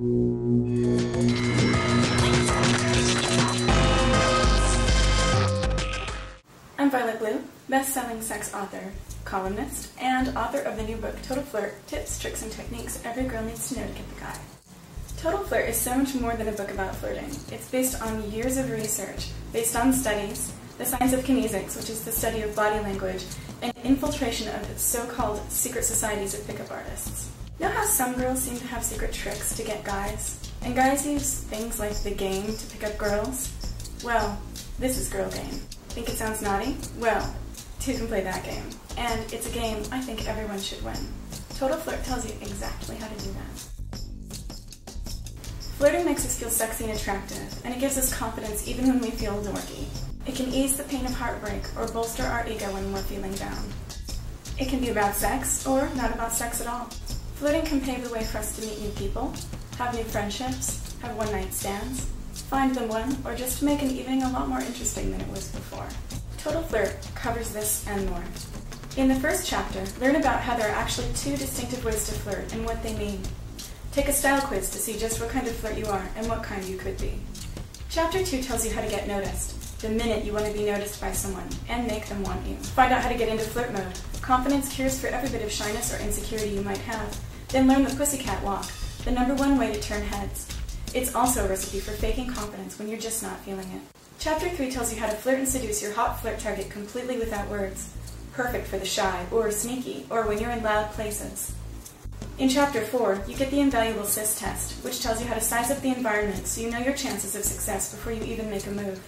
I'm Violet Blue, best-selling sex author, columnist, and author of the new book Total Flirt: Tips, Tricks, and Techniques Every Girl Needs to Know to Get the Guy. Total Flirt is so much more than a book about flirting. It's based on years of research, based on studies, the science of kinesics, which is the study of body language, and infiltration of so-called secret societies of pickup artists. Know how some girls seem to have secret tricks to get guys? And guys use things like the game to pick up girls? Well, this is Girl Game. Think it sounds naughty? Well, two can play that game. And it's a game I think everyone should win. Total Flirt tells you exactly how to do that. Flirting makes us feel sexy and attractive, and it gives us confidence even when we feel dorky. It can ease the pain of heartbreak or bolster our ego when we're feeling down. It can be about sex or not about sex at all. Flirting can pave the way for us to meet new people, have new friendships, have one night stands, find the one, or just make an evening a lot more interesting than it was before. Total Flirt covers this and more. In the first chapter, learn about how there are actually two distinctive ways to flirt and what they mean. Take a style quiz to see just what kind of flirt you are and what kind you could be. Chapter 2 tells you how to get noticed, the minute you want to be noticed by someone, and make them want you. Find out how to get into flirt mode. Confidence cures for every bit of shyness or insecurity you might have. Then learn the pussycat walk, the number one way to turn heads. It's also a recipe for faking confidence when you're just not feeling it. Chapter 3 tells you how to flirt and seduce your hot flirt target completely without words. Perfect for the shy, or sneaky, or when you're in loud places. In Chapter 4, you get the invaluable SIS test, which tells you how to size up the environment so you know your chances of success before you even make a move.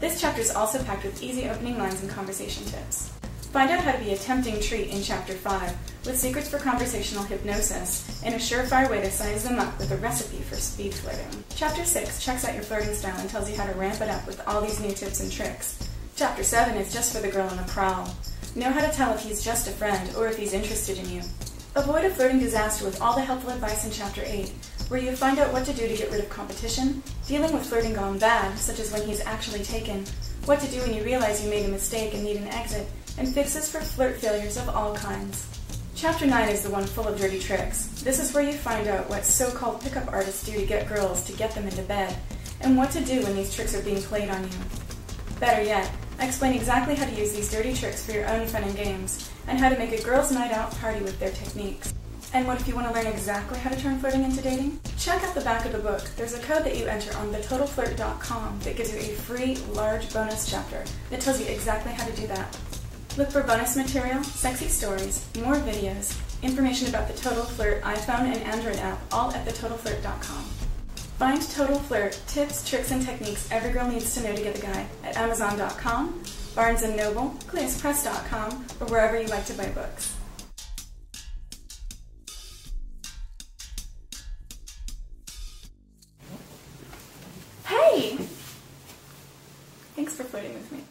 This chapter is also packed with easy opening lines and conversation tips. Find out how to be a tempting treat in Chapter 5, with secrets for conversational hypnosis, and a surefire way to size them up with a recipe for speed flirting. Chapter 6 checks out your flirting style and tells you how to ramp it up with all these new tips and tricks. Chapter 7 is just for the girl on the prowl. Know how to tell if he's just a friend or if he's interested in you. Avoid a flirting disaster with all the helpful advice in Chapter 8, where you find out what to do to get rid of competition, dealing with flirting gone bad, such as when he's actually taken, what to do when you realize you made a mistake and need an exit, and fixes for flirt failures of all kinds. Chapter 9 is the one full of dirty tricks. This is where you find out what so-called pickup artists do to get girls to get them into bed, and what to do when these tricks are being played on you. Better yet, I explain exactly how to use these dirty tricks for your own fun and games, and how to make a girls' night out party with their techniques. And what if you want to learn exactly how to turn flirting into dating? Check out the back of the book. There's a code that you enter on thetotalflirt.com that gives you a free, large bonus chapter that tells you exactly how to do that. Look for bonus material, sexy stories, more videos, information about the Total Flirt iPhone and Android app, all at thetotalflirt.com. Find Total Flirt tips, tricks, and techniques every girl needs to know to get the guy at Amazon.com, Barnes & Noble, CleisPress.com, or wherever you like to buy books. Hey! Thanks for flirting with me.